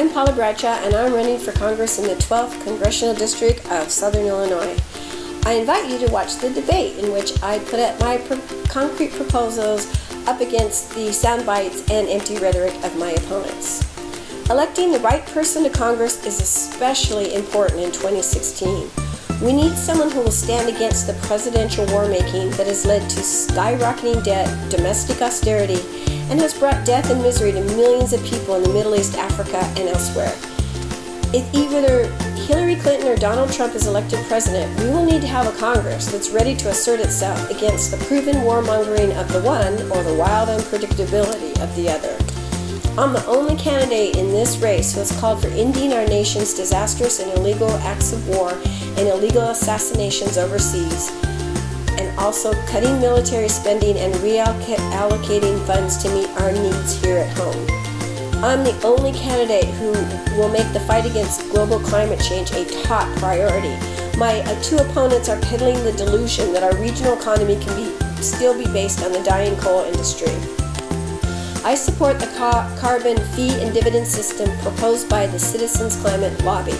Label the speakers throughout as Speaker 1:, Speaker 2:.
Speaker 1: I'm Paula Bradshaw, and I'm running for Congress in the 12th Congressional District of Southern Illinois. I invite you to watch the debate in which I put up my pro concrete proposals up against the sound bites and empty rhetoric of my opponents. Electing the right person to Congress is especially important in 2016. We need someone who will stand against the presidential war making that has led to skyrocketing debt, domestic austerity, and has brought death and misery to millions of people in the Middle East, Africa, and elsewhere. If either Hillary Clinton or Donald Trump is elected president, we will need to have a Congress that's ready to assert itself against the proven warmongering of the one or the wild unpredictability of the other. I'm the only candidate in this race who has called for ending our nation's disastrous and illegal acts of war and illegal assassinations overseas and also cutting military spending and reallocating funds to meet our needs here at home. I'm the only candidate who will make the fight against global climate change a top priority. My uh, two opponents are peddling the delusion that our regional economy can be still be based on the dying coal industry. I support the ca carbon fee and dividend system proposed by the Citizens Climate Lobby.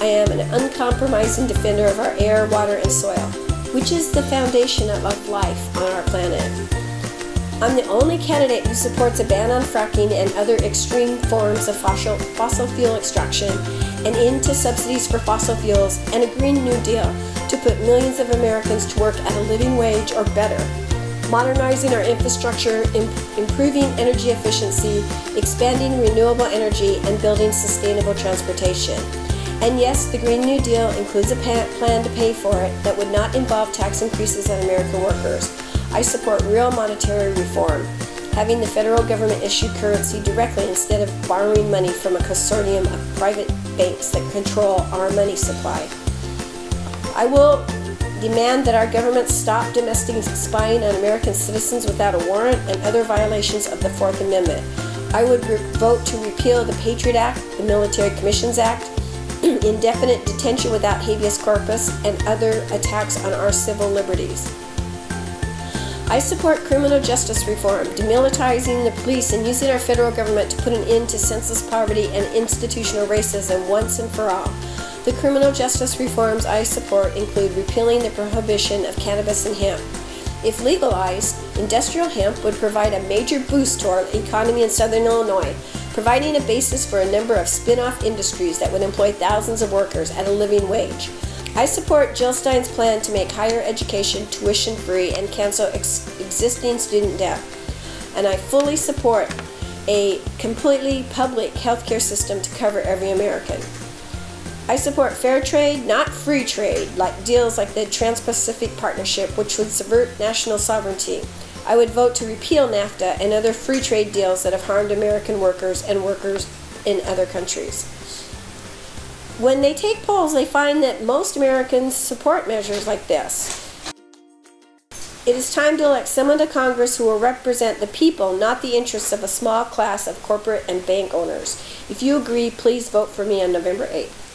Speaker 1: I am an uncompromising defender of our air, water, and soil which is the foundation of life on our planet. I'm the only candidate who supports a ban on fracking and other extreme forms of fossil, fossil fuel extraction, and into subsidies for fossil fuels, and a Green New Deal to put millions of Americans to work at a living wage or better, modernizing our infrastructure, imp improving energy efficiency, expanding renewable energy, and building sustainable transportation. And yes, the Green New Deal includes a plan to pay for it that would not involve tax increases on American workers. I support real monetary reform, having the federal government issue currency directly instead of borrowing money from a consortium of private banks that control our money supply. I will demand that our government stop domestic spying on American citizens without a warrant and other violations of the Fourth Amendment. I would vote to repeal the Patriot Act, the Military Commissions Act, indefinite detention without habeas corpus, and other attacks on our civil liberties. I support criminal justice reform, demilitarizing the police and using our federal government to put an end to senseless poverty and institutional racism once and for all. The criminal justice reforms I support include repealing the prohibition of cannabis and hemp. If legalized, industrial hemp would provide a major boost to our economy in southern Illinois, providing a basis for a number of spin off industries that would employ thousands of workers at a living wage. I support Jill Stein's plan to make higher education tuition free and cancel ex existing student debt. And I fully support a completely public healthcare system to cover every American. I support fair trade, not free trade, like deals like the Trans Pacific Partnership, which would subvert national sovereignty. I would vote to repeal NAFTA and other free trade deals that have harmed American workers and workers in other countries. When they take polls, they find that most Americans support measures like this. It is time to elect someone to Congress who will represent the people, not the interests of a small class of corporate and bank owners. If you agree, please vote for me on November 8th.